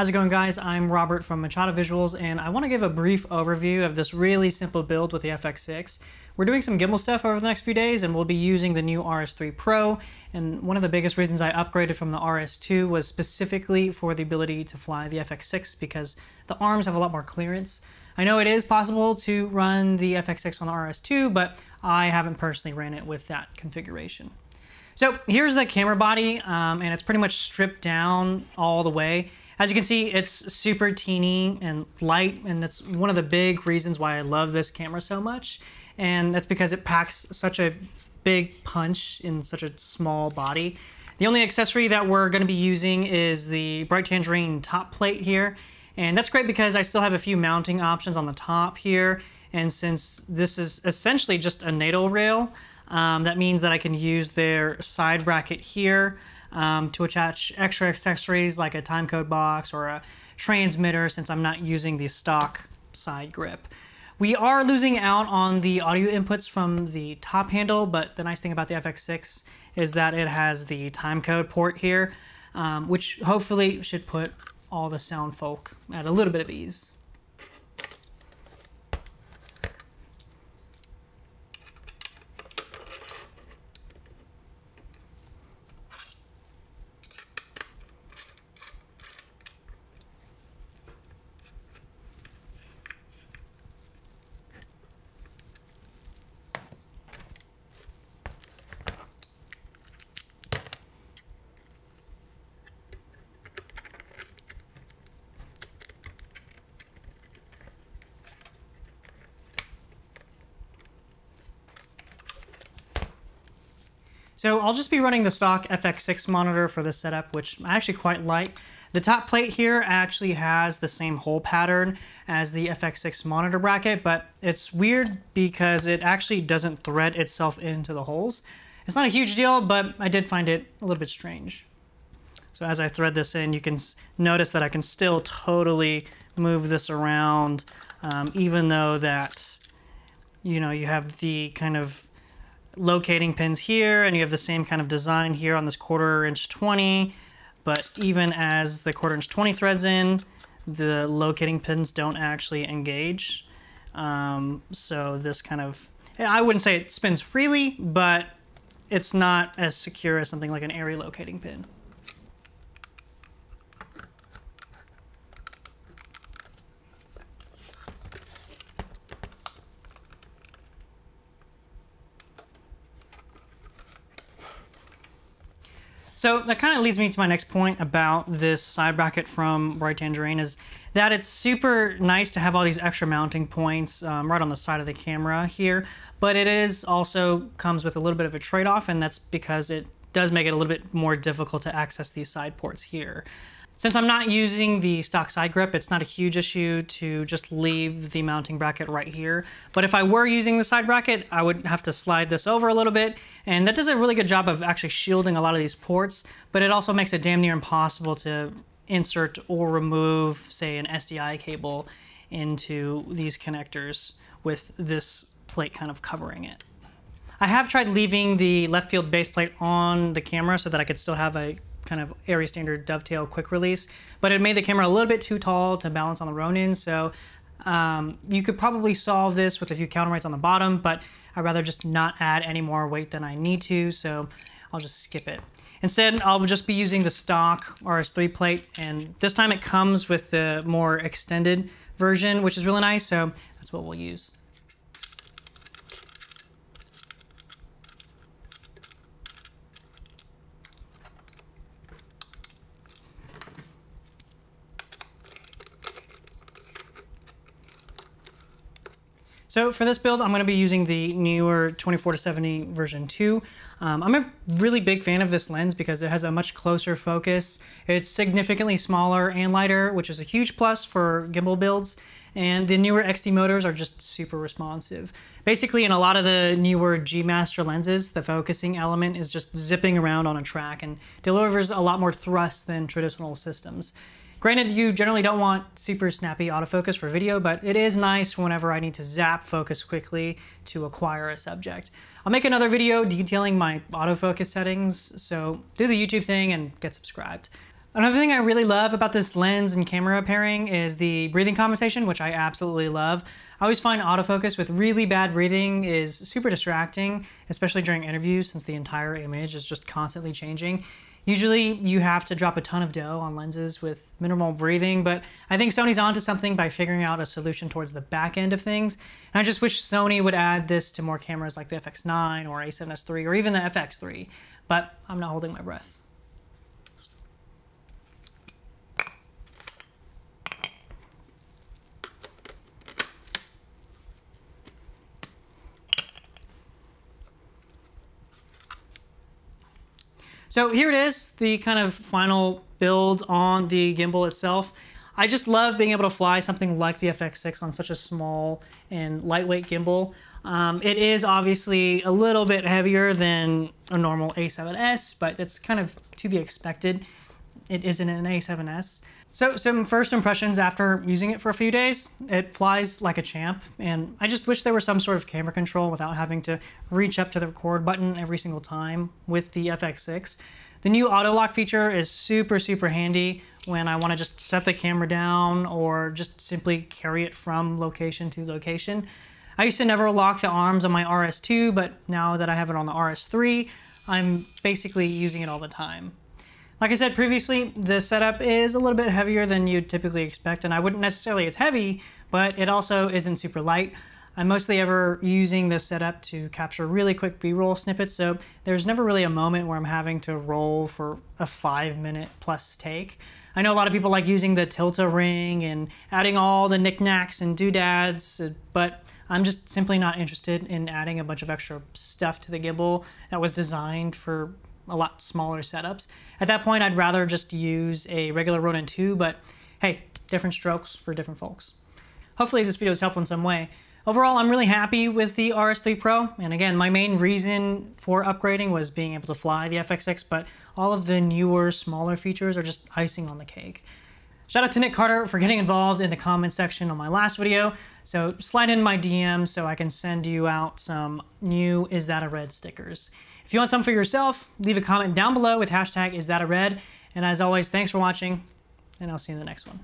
How's it going guys? I'm Robert from Machado Visuals and I want to give a brief overview of this really simple build with the FX6. We're doing some gimbal stuff over the next few days and we'll be using the new RS3 Pro and one of the biggest reasons I upgraded from the RS2 was specifically for the ability to fly the FX6 because the arms have a lot more clearance. I know it is possible to run the FX6 on the RS2 but I haven't personally ran it with that configuration. So here's the camera body um, and it's pretty much stripped down all the way. As you can see, it's super teeny and light, and that's one of the big reasons why I love this camera so much. And that's because it packs such a big punch in such a small body. The only accessory that we're going to be using is the Bright Tangerine top plate here. And that's great because I still have a few mounting options on the top here. And since this is essentially just a NATO rail, um, that means that I can use their side bracket here um, to attach extra accessories like a timecode box or a transmitter since I'm not using the stock side grip. We are losing out on the audio inputs from the top handle, but the nice thing about the FX6 is that it has the timecode port here, um, which hopefully should put all the sound folk at a little bit of ease. So I'll just be running the stock FX6 monitor for this setup, which I actually quite like. The top plate here actually has the same hole pattern as the FX6 monitor bracket, but it's weird because it actually doesn't thread itself into the holes. It's not a huge deal, but I did find it a little bit strange. So as I thread this in, you can notice that I can still totally move this around, um, even though that, you know, you have the kind of locating pins here and you have the same kind of design here on this quarter inch 20 but even as the quarter inch 20 threads in the locating pins don't actually engage um, so this kind of I wouldn't say it spins freely but it's not as secure as something like an ARRI locating pin. So that kind of leads me to my next point about this side bracket from Bright Tangerine is that it's super nice to have all these extra mounting points um, right on the side of the camera here, but it is also comes with a little bit of a trade-off and that's because it does make it a little bit more difficult to access these side ports here. Since I'm not using the stock side grip, it's not a huge issue to just leave the mounting bracket right here. But if I were using the side bracket, I would have to slide this over a little bit. And that does a really good job of actually shielding a lot of these ports, but it also makes it damn near impossible to insert or remove, say, an SDI cable into these connectors with this plate kind of covering it. I have tried leaving the LeftField base plate on the camera so that I could still have a kind of ARRI standard dovetail quick release, but it made the camera a little bit too tall to balance on the Ronin, so um, you could probably solve this with a few counterweights on the bottom, but I'd rather just not add any more weight than I need to, so I'll just skip it. Instead, I'll just be using the stock RS3 plate, and this time it comes with the more extended version, which is really nice, so that's what we'll use. So for this build, I'm going to be using the newer 24 to 70 version 2. Um, I'm a really big fan of this lens because it has a much closer focus. It's significantly smaller and lighter, which is a huge plus for gimbal builds. And the newer XD motors are just super responsive. Basically, in a lot of the newer G Master lenses, the focusing element is just zipping around on a track and delivers a lot more thrust than traditional systems. Granted, you generally don't want super snappy autofocus for video, but it is nice whenever I need to zap focus quickly to acquire a subject. I'll make another video detailing my autofocus settings, so do the YouTube thing and get subscribed. Another thing I really love about this lens and camera pairing is the breathing compensation, which I absolutely love. I always find autofocus with really bad breathing is super distracting, especially during interviews since the entire image is just constantly changing. Usually you have to drop a ton of dough on lenses with minimal breathing, but I think Sony's onto something by figuring out a solution towards the back end of things. And I just wish Sony would add this to more cameras like the FX9 or A7S III or even the FX3, but I'm not holding my breath. So here it is, the kind of final build on the gimbal itself. I just love being able to fly something like the FX6 on such a small and lightweight gimbal. Um, it is obviously a little bit heavier than a normal A7S, but that's kind of to be expected. It isn't an A7S. So some first impressions after using it for a few days. It flies like a champ, and I just wish there was some sort of camera control without having to reach up to the record button every single time with the FX6. The new auto lock feature is super, super handy when I want to just set the camera down or just simply carry it from location to location. I used to never lock the arms on my RS2, but now that I have it on the RS3, I'm basically using it all the time. Like I said previously, the setup is a little bit heavier than you'd typically expect, and I wouldn't necessarily it's heavy, but it also isn't super light. I'm mostly ever using this setup to capture really quick B-roll snippets, so there's never really a moment where I'm having to roll for a five minute plus take. I know a lot of people like using the Tilta ring and adding all the knickknacks and doodads, but I'm just simply not interested in adding a bunch of extra stuff to the gimbal that was designed for a lot smaller setups. At that point, I'd rather just use a regular Ronin 2, but hey, different strokes for different folks. Hopefully this video is helpful in some way. Overall, I'm really happy with the RS3 Pro, and again, my main reason for upgrading was being able to fly the FX6, but all of the newer, smaller features are just icing on the cake. Shout out to Nick Carter for getting involved in the comment section on my last video, so slide in my DM so I can send you out some new Is That a Red stickers. If you want some for yourself, leave a comment down below with hashtag Is That a Red. And as always, thanks for watching, and I'll see you in the next one.